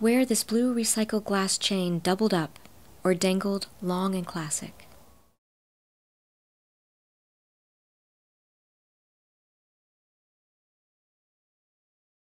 Where this blue recycled glass chain doubled up or dangled long and classic.